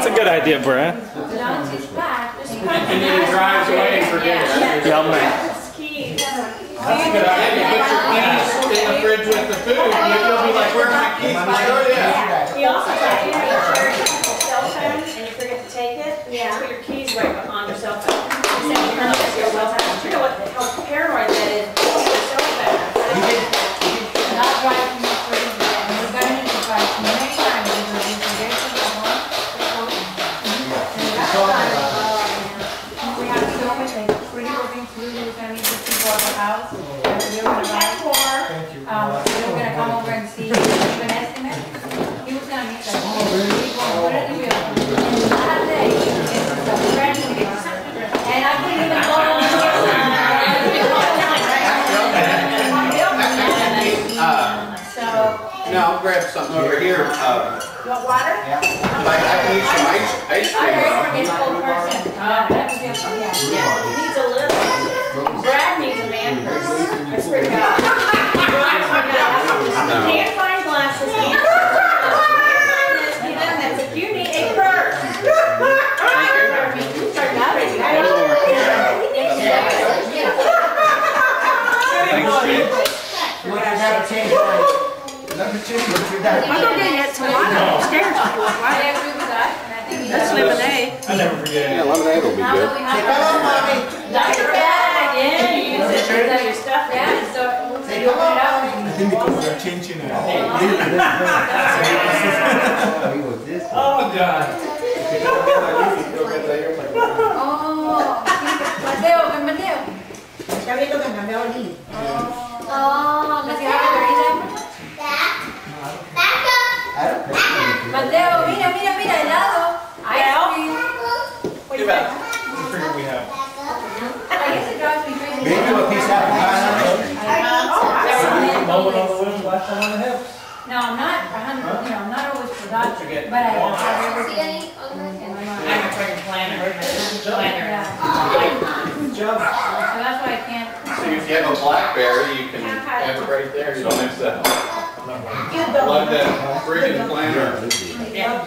That's a good idea, Brad. And then he drives away and forgets. Yeah, man. That's a good idea. You put your keys in the fridge with the food, and you'll be like, where are my keys? Like, oh, yeah. He also said, you know, your cell phone and you forget to take it, Yeah. put your keys right behind your cell phone. He said, you know, your cell phone. You know what, how paranoid that is, your cell phone. Not right and we're gonna buy more. Um, we're gonna come over and see, give an estimate. He was gonna meet us, we will put it in the wheel, and that day, it's a brand new house. And I couldn't even go. Uh, So, No, I'll grab something over here. Uh, You want water? I I can use some ice, ice cream. heard though. from his old person, uh, that was his, yeah. Yeah, he needs a little. Brad needs a man purse. I swear to God. He oh Can't find glasses, can't find this, he doesn't, that's if you need a purse. I'm gonna get it tomorrow upstairs. I agree with that, and I think he That's does. lemonade. I never forget. Yeah, lemonade will be Now good. that we have. Diaper bag, yeah, you use it, you have your stuff in Yeah, it. so, so you open it up. and- Oh, God. Oh, Mateo, ven Mateo. Ya viendo que cambió el niño. Oh, let's have a reason. Mateo, mira, mira, mira, helado. Ice cream. What do you think? figure we have. I guess it drives me crazy. Maybe a piece out of Mowing on the wind, last time on the hill. No, I'm not, a hundred, you know, I'm not always for that, What you get? but I have everything mm, in my mind. I'm a freaking planner, planner. Yeah, Good job. so that's why I can't. So if you have a blackberry, you can have it right there. You don't have to plug that friggin' planner. Yeah.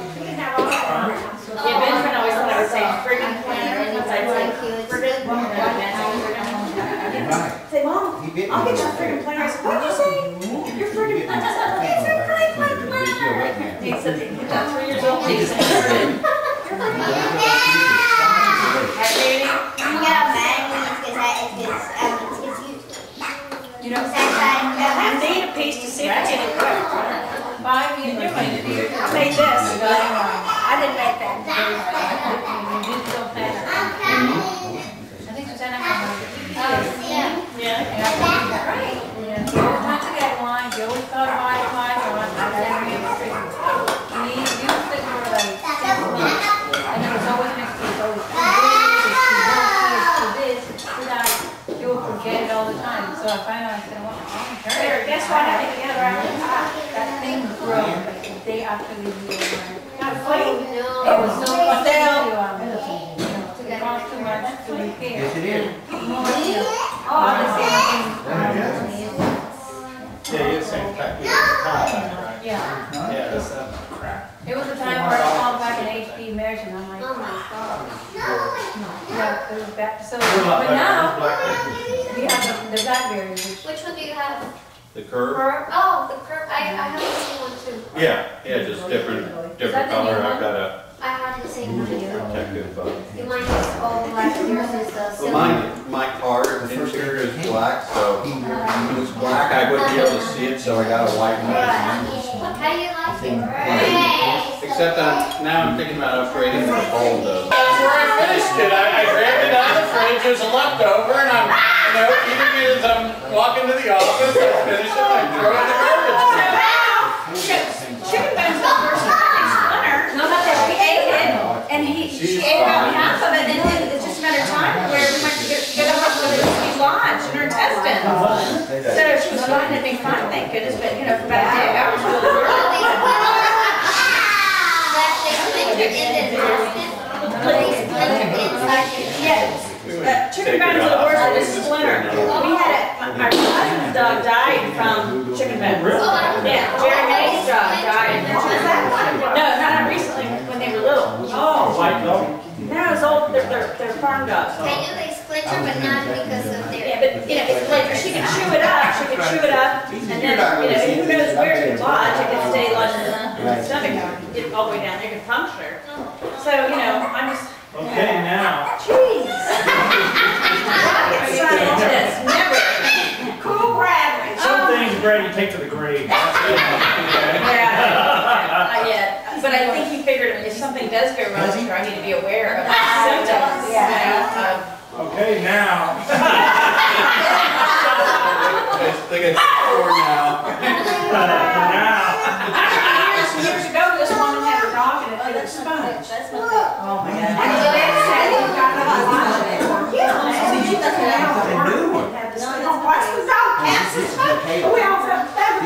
Yeah, Benjamin always thought I would say friggin' planner, and he's like, friggin' Say, Mom, I'll get your friggin' planner. I what did you say? Your friggin' planner. I said, okay, so friggin' planner. He said, he's got three years old, he's saying, Right, baby? You know, I need a piece to see if I get it quick. five years, you're my. I made this. I didn't make that. Yes, it is. All the same thing. Yeah, you're saying back here, contact, right? Yeah, Yeah, that's that crap. it was a time where I called back an HP marriage and I'm like, yeah, it was back, so, but now, we have the, the Blackberry, which, Which one do you have? The curve? Oh, the curve, I, I have the same one too. Yeah, yeah, just different, different color. I've got a I had the same one. protective, uh, Mine is all black, yours is the Well, silver. mine, my car interior is black, so if it was black, I wouldn't be able to see it, so I got a white one. How do you like it? Except I'm, now I'm thinking about upgrading the bulb though. That's where I finished it. I, I grabbed it out of the fridge, there's a leftover, and I'm, you know, eating it as I'm walking to the office, I finish it, I throw it in the garbage. Chicken bones the first. No, not that we ate it, and he, she ate about half of it, and then it's just a matter of time where we went to get, get a hospital to lodged in her intestines. So she was fine and being fine, thank goodness, but you know, for about a day, Yes. Chicken the worst the splinter. We had a, our cousin's dog died from chicken bed. Yeah, Jerry dog died. No, not recently, when they were little. Oh, white? No, it's old, they're, they're, they're splinter, but not because of Yeah, but, you know, it's like, she can chew it up, she can chew it up, and then, you know, who knows where it could lodge, it could stay lodged in the stomach, get all the way down, there, it could puncture. Oh. So, you know, I'm just, Okay, now, jeez. Rocket scientist, never. Cool Bradley. some oh. things Brady take to the grave. That's. Yeah, but I think he figured if something does go wrong, here, I need to be aware of the symptoms, you know, Okay, now, They get four now. now, Years, years ago, this woman had her dog and it was sponge. Oh my God. And the vet said he got a lot of it. The new one. What's the dog? Cats and stuff. We all felt that.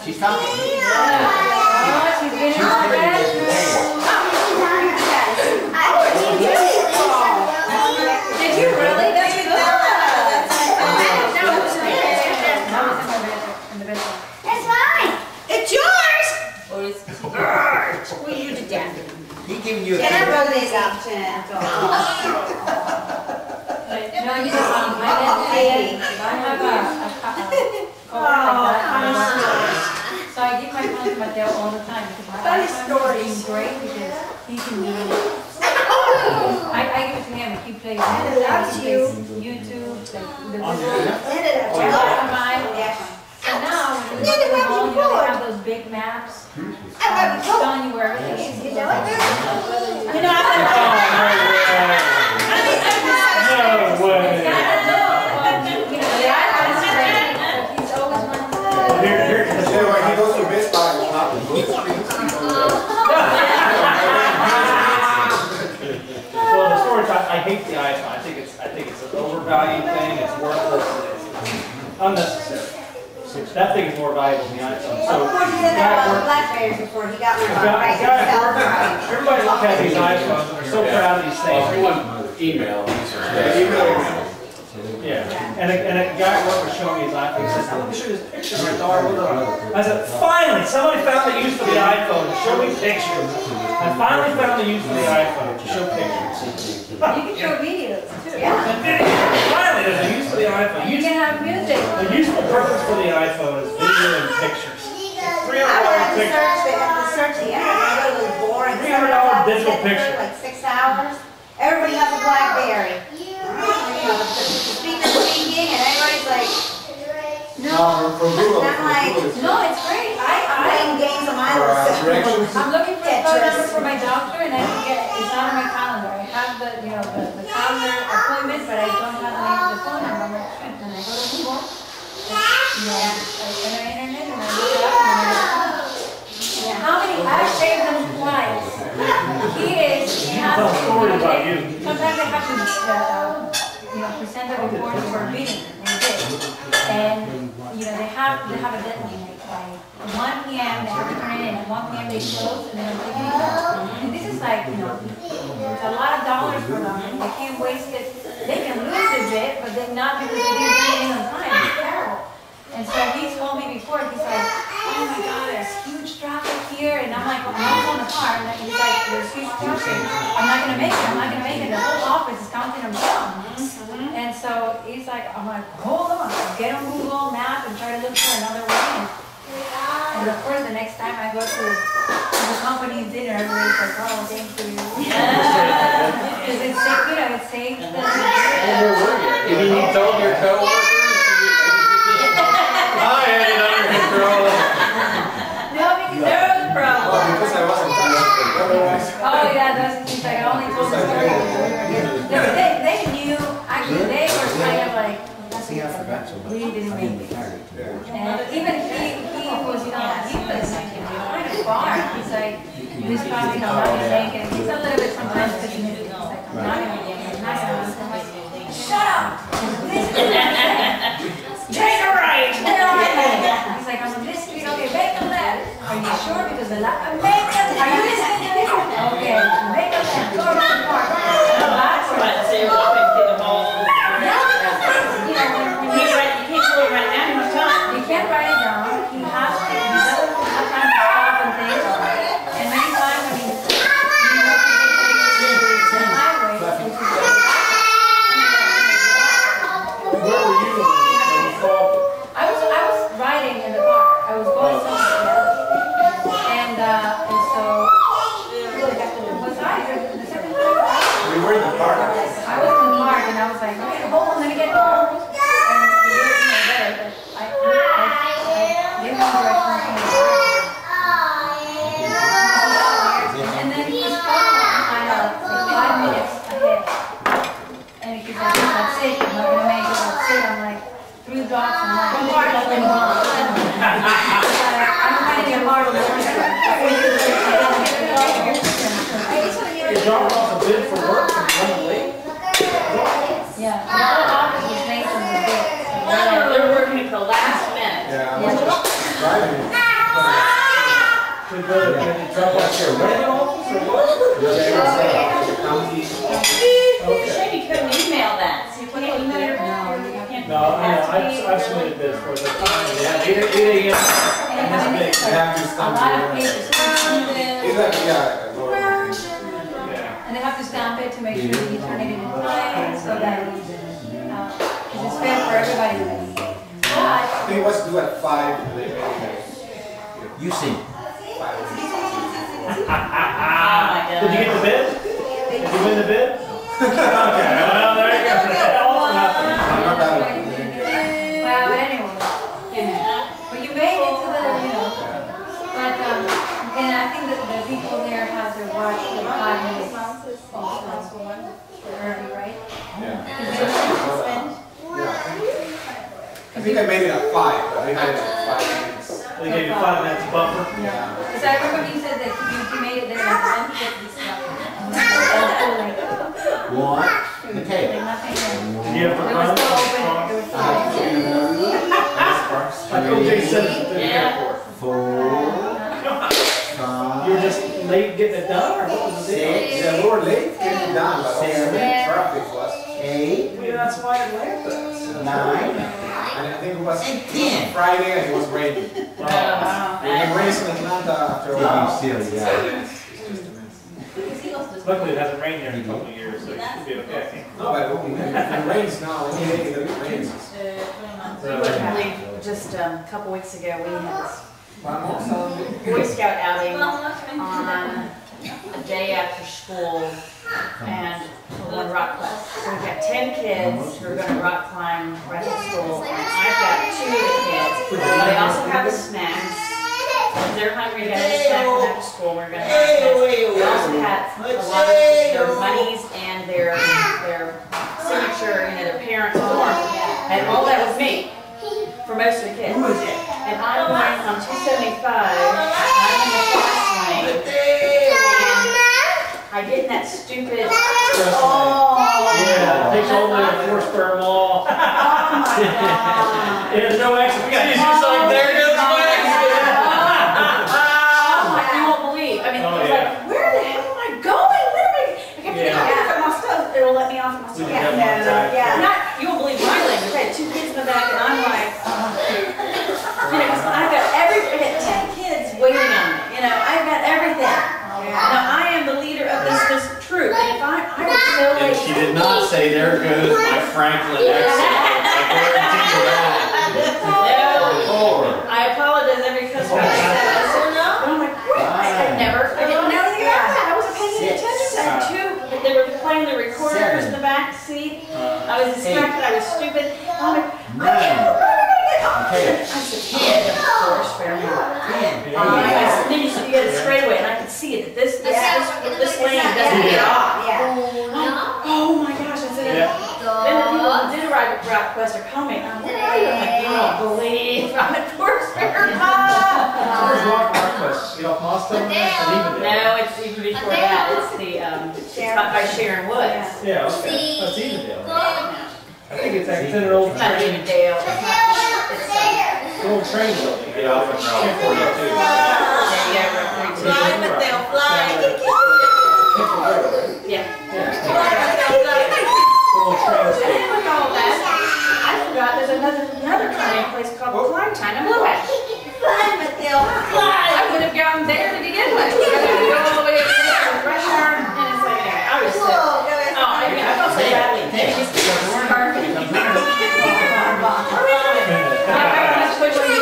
They don't this up, No, you just, um, I get, I get, I have a, a, co- a cover like that. on the wall. So I give my phone to Mateo all the time because my Funny iPhone is great because he can do I, I give it to him, he plays Loves Netflix, he you. plays YouTube, like the On video. Send it up. I love mine. Yeah. So now, when you Then go to it the won't mall, be you know, they have those big maps. I love It's you. telling you where everything is. You know it? You know, I've been, no way. No way. You know, the iPhone is great, but he's always wanting to. Here, here, Yeah, when he goes to Best Buy, we'll have the books. Well, the storage, I, I hate the iPhone. I think it's, I think it's an overvalued thing. It's worthless. It's unnecessary. That thing is more valuable than the iPhone. So, Of course, he didn't guy have a work- Blackberry before he got one. the guy- Right, the guy he got working- Everybody look at these iPhones and they're so proud of these Well, things. everyone email. Yeah, and a, and a guy at work was showing me his iPhone, he says, let me show you this picture of my daughter with her. I said, finally, somebody found the use for the iPhone, show me pictures. I finally found the use for the iPhone, show pictures. You can show videos too. Finally, there's a use for the iPhone. You can have music. The useful purpose for the iPhone is video and pictures. Three I hundred would have to picture. search the, search the internet, I go to those boring. $300 digital sites, picture. Like six hours. Everybody has a Blackberry. You know, the the speaking and everybody's like, No, from Google. I'm like. No, it's great. I, playing games on my Uh, directions. I'm looking for a phone number for my doctor and I can get, it's not on my calendar. I have the, you know, the, the calendar appointment, but I don't have the, the phone number. I'm like, shit, and I go to Google. You know, I enter internet and I look it up and then I go, how many, I've saved them twice. He is, he has. Tell a story about you. Sometimes I have to, uh, you know, present a report for a meeting, and they did. And, you know, they have, they have a deadline, like, one M, they have to in, at one M they close, and then I'm thinking, oh, and this is like, you know, a lot of dollars for them, and they can't waste it. They can lose a bit, but then not because they didn't bring it on time, it's terrible. And so he told me before, he's like, oh my God, there's huge traffic here, and I'm like, I'm on the car, and he's like, there's huge traffic, I'm not gonna make it, I'm not gonna make it, the whole office is counting them down. And so he's like, I'm like, hold on, get on Google Maps and try to look for another way. And of course, the next time I go to the company dinner, everybody's like, oh, thank you. Because it's safe, you know, it's safe. You mean you told your coworkers? I had it under control. No, because there was a problem. Oh, because I wasn't fast, otherwise. Oh, yeah, those, he's like, I only told the story. No, they, they knew, actually, they were kind of like, I forgot so much. we didn't make it. Yeah. And even he, he was not, he was kind of far. He's like, this probably not gonna make it. He's a little bit sometimes pessimistic. He's like, I'm not gonna get it, I'm not gonna make it. I'm like, shut up! This is what I said. Take a right! Take a right! He's like, I'm on this street, okay, make a left. Are you sure? Because the left, make a, are you listening to me? Okay, make a left, go around the park. Go backwards. so you're walking through the mall. Yeah, you know, when, when You you can't write, you can't really write down, you have time. You can't write it down. He has to, he doesn't have time to stop and think. They dropped off a bid for work and running late. Yeah, the other office was Nathan was big. They're they're working at the last minute. Yeah, I was just driving. Could go, could they drop off their running office or what? The other day, the county, You said you couldn't email that, so you can't email your. can't- No, I know, has to I've, be- I've submitted bids for the time, yeah, eight, eight AM. And this they big, have to A stamp lot of it. pages to stamp it, It's like, yeah, like a lawyer. yeah. and they have to to make sure that you turn it in time, so that, uh, cause it's fair for everybody. But, I think it was due at five, they made it You see. five. Did you get the bid? Did you win the bid? Okay, well, there you go. All for nothing. I'm not that one. well, anyway, but you made it to the, you know, but, um, and I think that the people there have their watch for five minutes also, early, right? Yeah. Because Yeah. I think I made it at five, but they had it at five minutes. They gave you five minutes buffer. Yeah. Because I remember you said that you, you made it there like one fifty something. What? Okay. Did you have to It run? was still open, there was still open. Uh, like OJ said at the Yeah. airport. Four. You were Five. just late getting it done, or what was the deal? Six. Yeah, we were late getting it done, but also Seven. traffic was. Eight. Maybe that's why Atlanta. Nine. And I think it was And ten. Friday and it was raining. Oh. It rains in Atlanta after a Yeah, while. still, It's yeah. just. Luckily, it hasn't rained here in a couple of years, so it should be okay. No, but it rains now, any day that it rains. You wouldn't just um, a couple weeks ago, we had this Boy Scout outing on a day after school and to learn rock climbing. So we've got 10 kids who are going to rock climb right at school, and I've got two of the kids. But they also have a snack. If they're hungry, they have a snack from after school. We're going to have snacks. We also have a lot of their monies and their, their signature, and their parents' form. And all that was me for most of the kids. And I'm from 275 I get in that stupid, oh. Yeah, it takes all the way to Forest Fair Mall. Oh my God. There's no exit. We got She's just like, there goes my Oh, my, you won't believe, I mean, Oh, I was yeah. like, where the hell am I going? Where am I? I kept thinking, Yeah. I got my stuff, it'll let me off my We stuff. didn't have enough time. Yeah. Not, you won't believe my language, I had two kids in the back and I'm like, uh, and it was, I got every, I got ten kids waiting on me, you know, I've got everything. Now, I am the leader of this, this troop, and if I, I was so And like. she did not say, there goes my Franklin accent. I guarantee you that. No, oh, I apologize every customer I said, I said, no. I'm like, what? I had never, I didn't know anything about that, I wasn't paying any Six. attention, uh, I had two, but they were playing the recorders in the back seat. Uh, I was distracted, I was stupid, oh, I'm like, I can't, where am I gonna get off? Okay. I said, yeah, of course, fair enough. Ten. Um, I said, then you said you get it straight away, and I could see it, that this, this, this, this lane doesn't get off. Yeah. Oh my gosh, I said, Yeah. then the people who did ride with Rock Quest are coming. I'm like, I'm like, you won't believe I'm at Forest Fair Mall. Where's Rock Marquez? Get off Moscow? and leave it there. No, it's even before that. It's the, um, it's by by Sharon Woods. Yeah, okay. That's Evendale. I think it's actually an old It's not train, even It's not, it's, um, old train building. Get off at Route forty-two. yeah, yeah, Route 32. Fly, Mattel, fly. Yeah. Old train And station. then with all that, I forgot there's another, another climbing place called Climb Time in Blue Ash. I would have gone there to begin with. I had to go all the way to the rush hour, and it's like, anyway, I was sick. Oh, I mean, I felt so badly. Maybe just carving. I was pushing,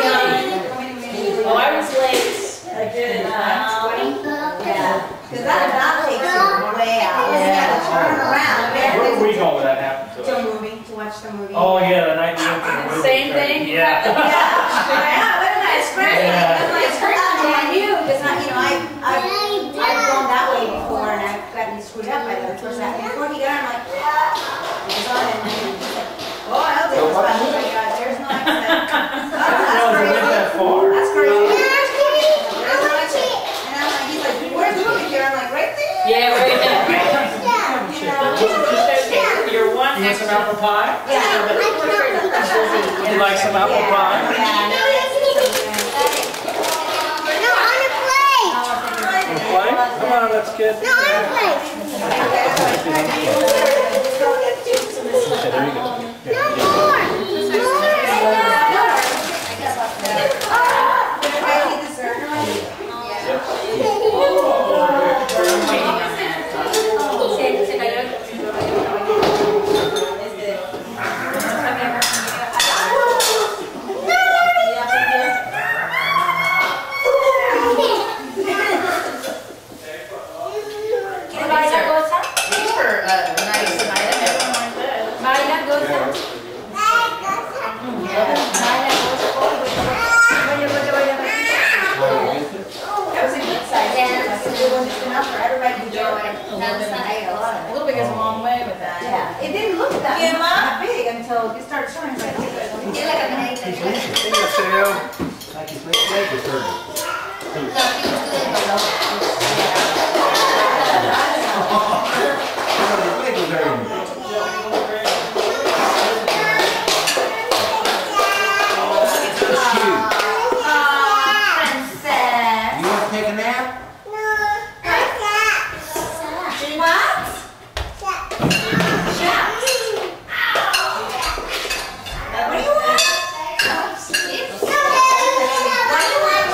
oh, I was late, a good, uh, twenty. Yeah. Cause that about takes you way out. You gotta turn around. What week all that happened to To a us? movie, to watch the movie. Oh, yeah, the night we went to the movie. Same thing? Yeah. Yeah, what a nice friend. Yeah. That's nice friend. I knew, cause I, you know, I, I, I've gone that way before and I've gotten screwed up by the person that, before he got, I'm like, it was on and then he's like, oh, I hope it was fun. Oh my God, there's no accident. No, That's it went crazy. that far. You want some apple pie? Yeah. Would you like some apple pie? No, on a Come on, that's good. No, I'm playing. Okay, there you go. Enjoy. A little bit goes a long oh. way with that. Yeah, it didn't look that, Yeah, Ma? that big until it started showing. It's like, Like you play, play for thirty. Oh, you play for thirty. It's cute. Aw, princess. You wanna take a nap? What? What do you want? What do you want?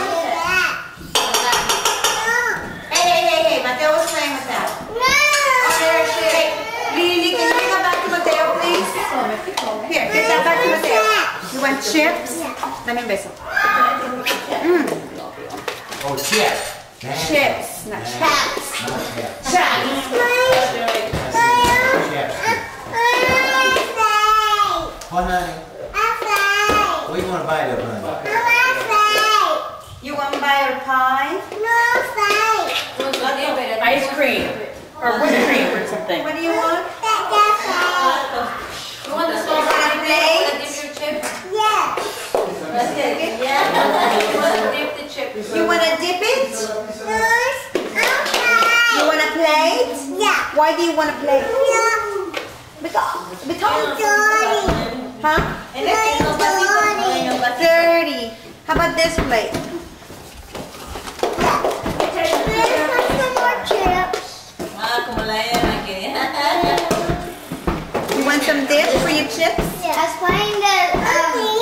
Hey, hey, hey, hey, Mateo was playing with that. Hey, Lily, can you bring that back to Mateo, please? Here, get that back to Mateo. You want chips? Dame un beso. Oh, chips. Damn. Chips, not chaps. Not chips. Chaps. Chips. What, honey? What do you wanna buy there, honey? You want to buy pie? Ice cream, or whipped cream or something. What do you want? You want the sauce Want a plate? to dip your chip? That's good. You want to dip the chip? You want to dip it? You want a plate? Yeah. Why do you want a plate? Because, because, huh? Thirty. How about this plate? You want some dip for your chips?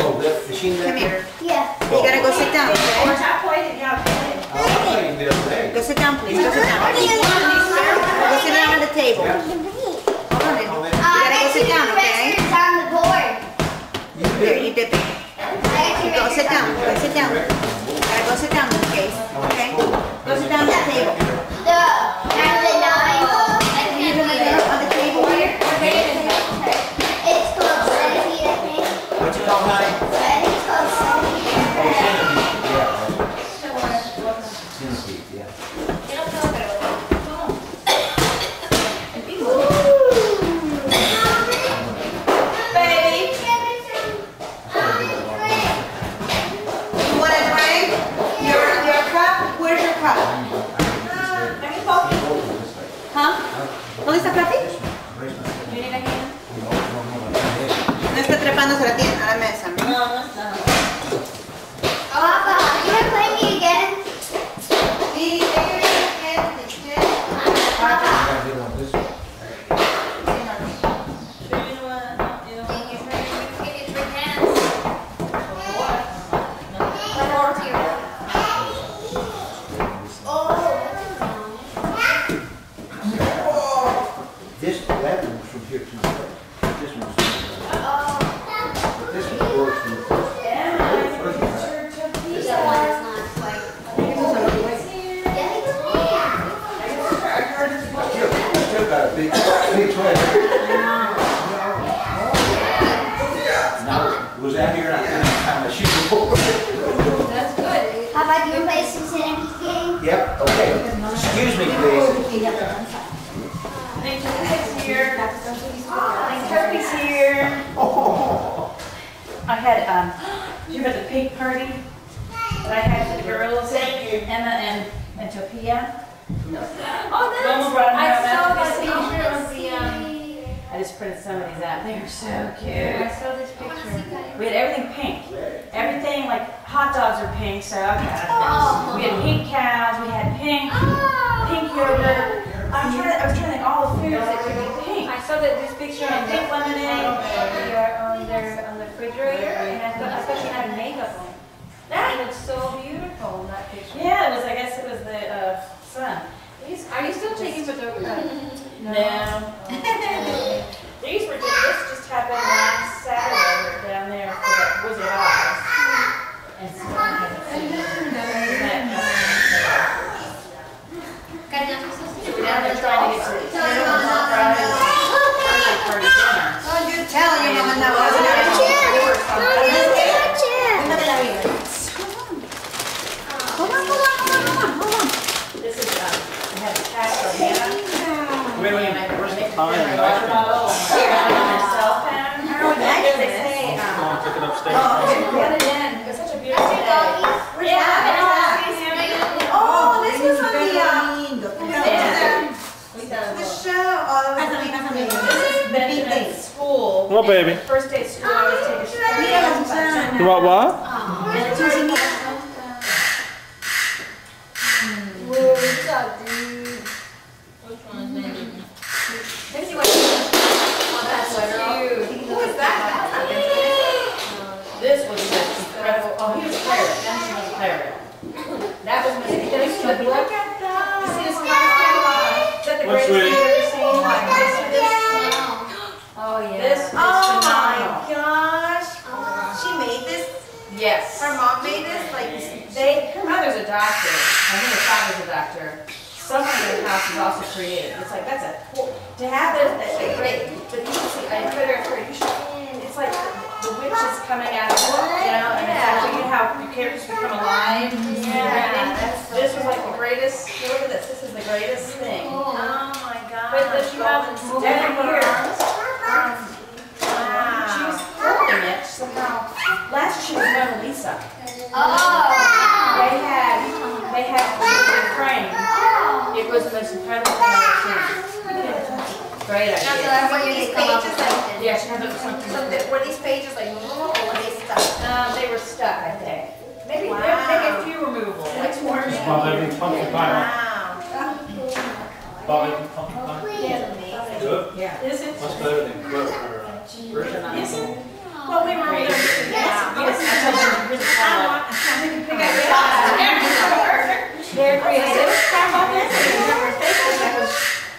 Oh, the machine Come back here. there? You gotta go sit down, okay? Oh, I thought ah, you did it today. Go sit down, please. Go sit down. Go sit down on the table. Hold on, baby. Uh, you gotta go sit down, okay? You Here, you dip it. Go sit down. Go sit down. Gotta go sit down, in. Okay? Go sit down at the table. You're gonna do it on the table here. What's it called, honey? Oh, centipede. Yeah. Centipede, yeah. Baby, you want a drink? Your, your cup? Where's your cup? Huh? ¿Dónde está Fluffy? No está trepándose a la tienda, a la mesa. This, that one's from here to there. This one's from there. But this one works from the first. first one. Still got a big, big treasure. Now, was that here, I think, time of shooting forward? How about you play some centipede game? Yep, okay. Excuse me, please. here. Turkey's here. I had, um, you remember the pig party that I had for the girls? Thank you. Emma and, and Topia. Oh, Mama brought them I saw after that they picture of the, um, I just printed some of these out. They are so cute. I saw this picture. We had everything pink. Everything, like, hot dogs are pink, so okay. Oh. We had pink cows, we had pink, Oh. pink yogurt. I'm trying to, I was trying to think all the foods that could be pink. I saw that this picture on Pink lemonade. on their, on their, on the refrigerator, and I thought, I thought she had makeup on. That looks so beautiful, in that picture. Yeah, it was, I guess it was the, uh, sun. Are you still taking photography? no. These were, just- this just happened last Saturday down there for the Wizard of Oz. And so I haven't seen that. We're down there trying to get to, you know, surprise birthday party dinner. Oh, you tell you never know. wasn't it? Another day. Hold on, hold on, hold on, hold on, hold on. This is, um, we have a cat for Hannah. Wait, wait, And I where's the make time? her water bottle and put it on her cell phone. How would that They do say, this? um, Took it upstairs. Get it in, it was such a beautiful day. Where's Yeah, that? Oh, this was on the, uh, Yeah. the show. Oh, that was the big thing. This is Benjamin at school. What, baby? First day of school, I always take a shower. We haven't done. You want what? And it's using me. Maybe what? Oh, that's cute. Who is that? This was incredible. Oh, he was pirate. Benjamin was a pirate. That was my, can you see the book? You see this class? Is that the What's greatest thing with- you've ever seen? Like, this, this, Oh, yeah. this is Oh my phenomenal. gosh. She made this, Yes. her mom made this, like, They, her mother's a doctor. I think her father's a doctor. Someone in the house is also creative. It's like, that's a, to have this, that's a great, but you see, I put her, you should, it's like the witch is coming out of it, you know, and it's like, you know how your characters become alive. Yeah, This was like the greatest, look at this, this is the greatest thing. oh my god. But does she have every year? Wow. She was holding it somehow. Last year she was Mona Lisa. They had, they had the frame. It was the most incredible thing I've ever seen. Great Now, so idea. that's what these pages, like, Yeah, she had it something. so the- were these pages like, movable or were they stuck? Um, they were stuck, I think. Maybe, Wow. maybe a few removable. What's more? Bob, maybe pumpkin pie. Wow. Bob, maybe pumpkin pie. Amazing. Good. Yeah. Is it? Much better than quilt or, uh. Is it? Well, we were there. Yes, yes, I told them, here's a color. They're creative. How about this? Remember Facebook, that was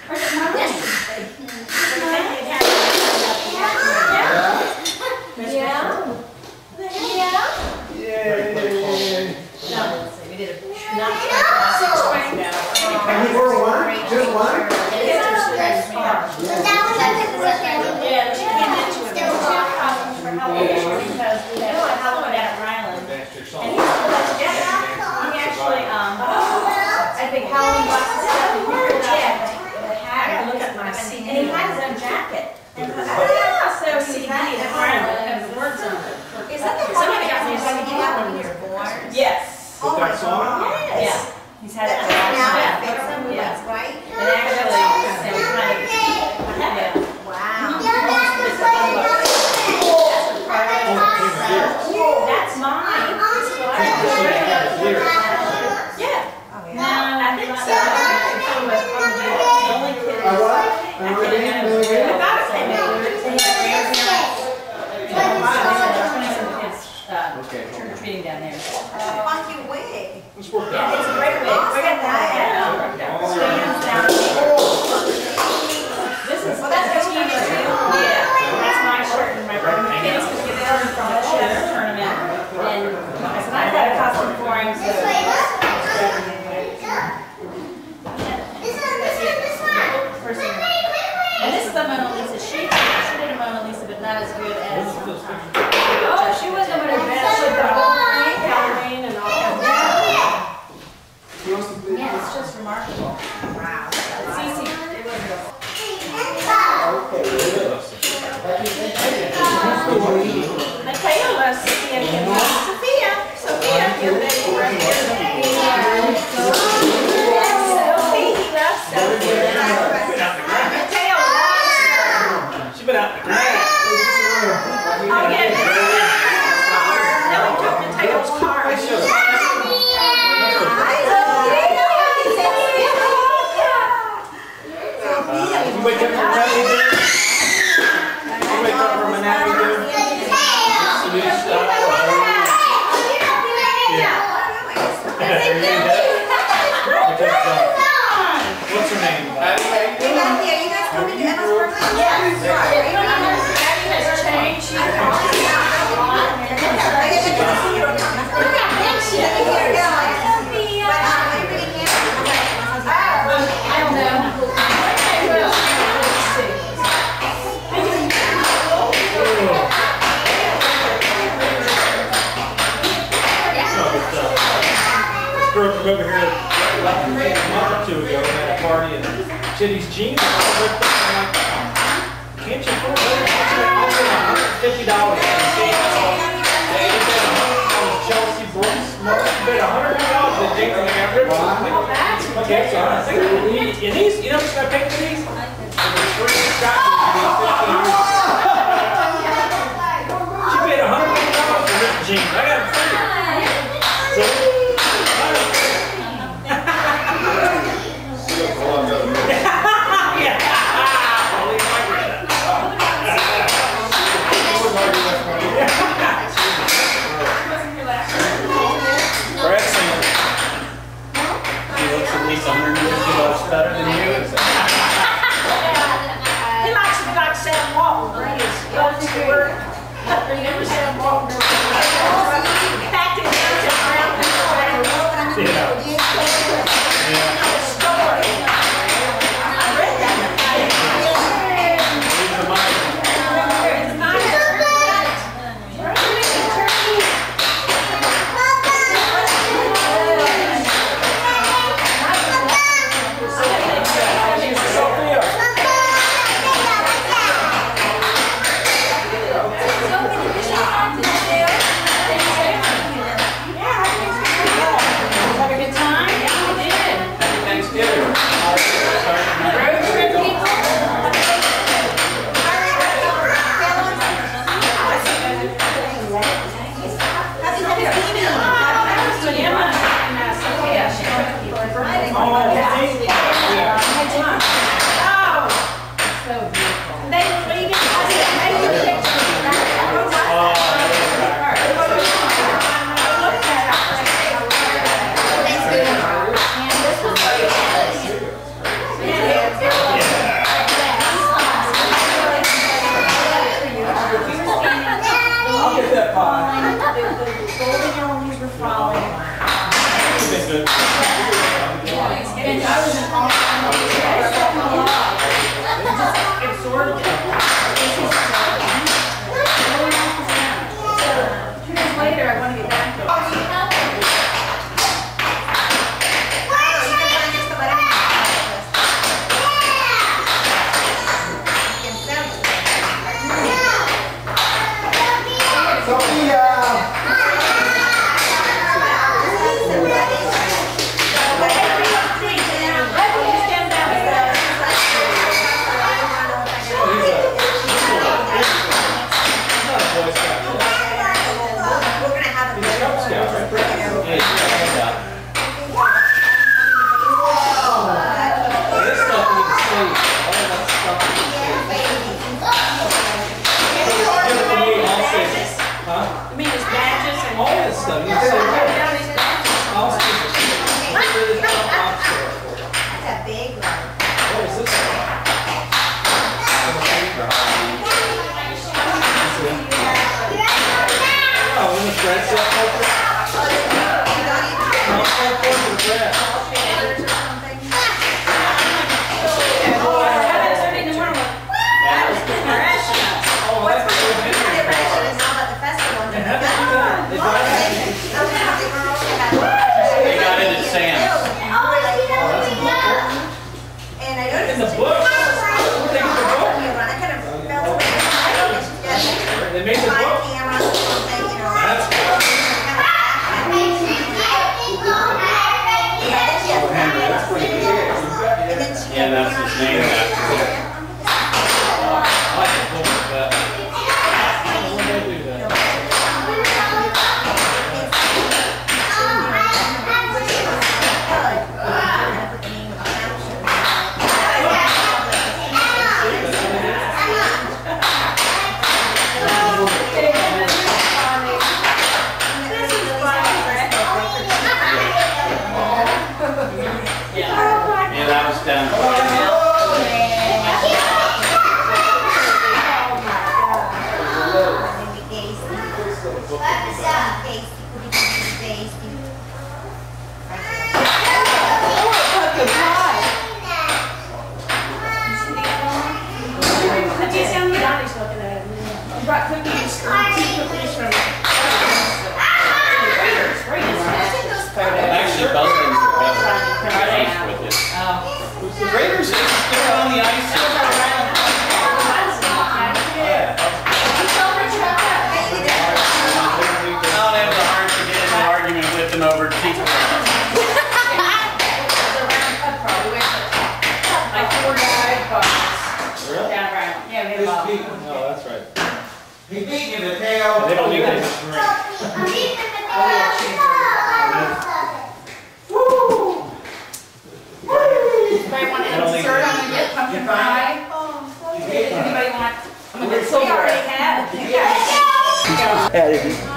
perfect timing. Yeah. Costumes for Halloween because we had a Halloween at Ryland. And he put that together. He actually, um, I think Halloween boxes stuff, he pulled out the hat, I look at my CD. And he had his own jacket. And I thought, oh, yeah, so he had it at Ryland, and the words on it. Is that the Somebody got me one something. you got when you were born? Yes. Oh my that song? god. Yeah. He's had it for a Now long it time. Yeah. right. And actually, so we kind of, yeah. Wow. That's mine. This is what I have. Yeah. Oh, No, yeah. I think so. I'm the only kid. Uh, what? Uh, what do you mean? Do it again? I thought it came out. They had grandparents. Twenty-some kids, uh, Okay, hold trick or on. treating down there. Funky wig. Let's work Yeah, that it's a out. great wig. We got that, yeah. Stands down here. This is, that's a team too. Yeah, that's my shirt and my brother, my kids could get it from the chess tournament. And I said, I've got a costume for him, Yeah. Yeah.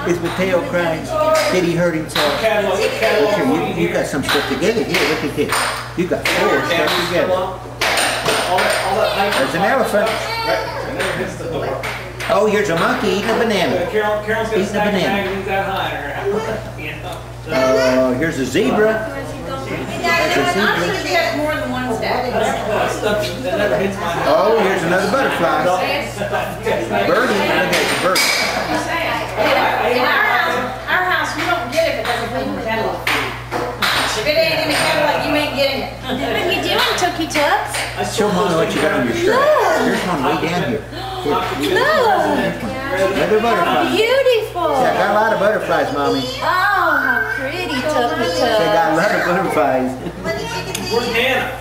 Is Mateo crying? Did he hurt himself? Catalog, Look catalog. here, you, you got some stuff together here, look at this. You got four stuff together. All that, all that hype. There's an elephant. Right, it never the. Oh, here's a monkey eating a banana. Carol, Carol's Eating a banana. magazines that high in her house, you know. So- Uh, here's a zebra. I don't think you got more than one stack. That stuff that never hits my house. Oh, here's another butterfly. Birdie, look at the bird. In our house, our house, we don't get it if it doesn't come in the catalog. If it ain't in the catalog, you ain't getting it. What are you doing, Tookie Tucks? Show still Mama what you got on your shirt. Here's one way down here. Here, Another butterfly. Beautiful. Yeah, got a lot of butterflies, Mommy. Oh, how pretty, Tookie They got a lot of butterflies. Where's Hannah?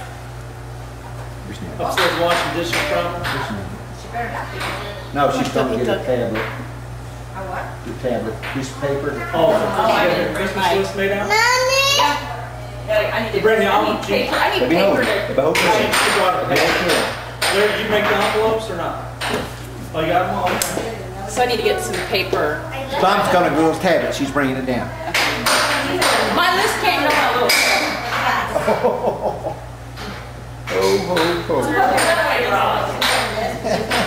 Where's Nana? Upstairs washing dishes from? No, she's gonna get a tablet. A what? Your tablet, piece of paper. Oh, oh I I didn't bring Christmas list made out? Mommy! Yeah, I need to. You bring the I need envelope, paper, I need The behold, paper to. the whole She thing. she brought it. The. Larry, did you make the envelopes or not? Oh, you got them all? Okay. So I need to get some paper. Mom's gonna go with tablet, she's bringing it down. My list can't go on a little. Oh, oh, oh.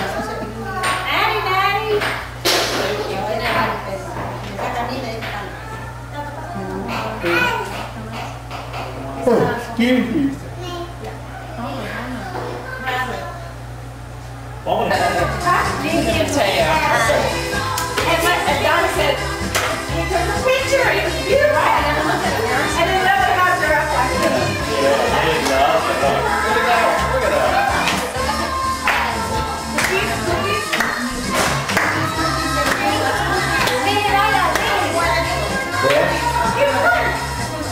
Oh, Excuse you. Well, I'm gonna- you. And my, and Donna said, he took a picture, it was beautiful. And then another house, they're up like.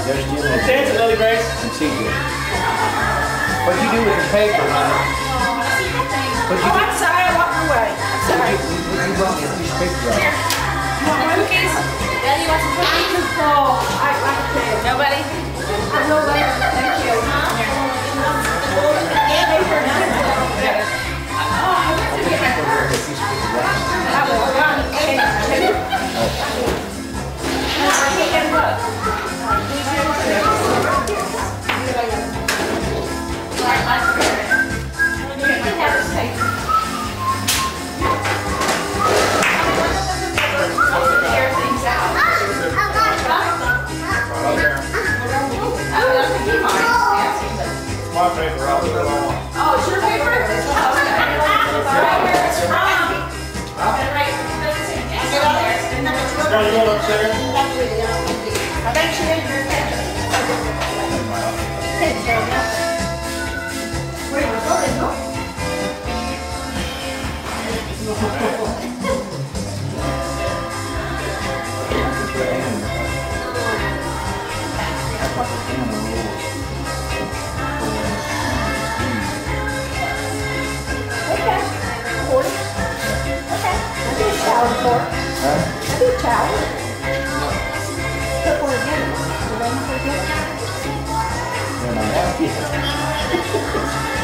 There's Jim and Dance Lily Grace. CJ. What'd you do with the paper, Mama? What'd you Oh, do? I'm sorry, I walked away. I'm sorry. You, you brought me a piece of paper, right? You want cookies? Daddy, you want some cookies? No, I, I can't. Nobody? I'm nobody, thank you. Oh, I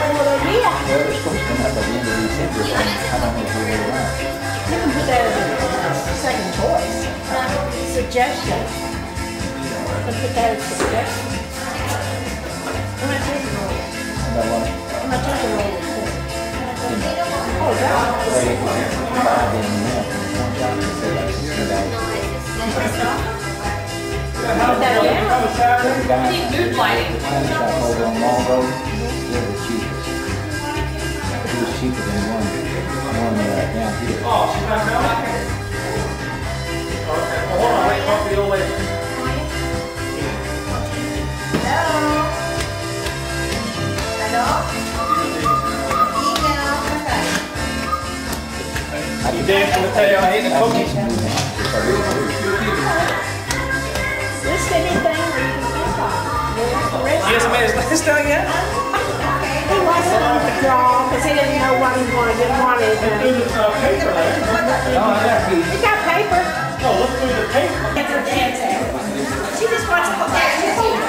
out by the end of December, but I don't know if we're. You can put that as a second choice. Suggestion. You can put that as a suggestion. I'm not taking roll. About what? I'm not taking roll. Oh, Say God. if we buy cheaper than one, one uh, down here. Oh, she's not coming? Okay, well, hold on, wait, talk to the old lady. You dancing with Teo, I ate the cookies. This anything or you can think of. He hasn't made his list down yet? he wasn't on the draw because he didn't know what he wanted. He wanted Didn't want it. He got paper. No, look through the paper. She just wants to go back.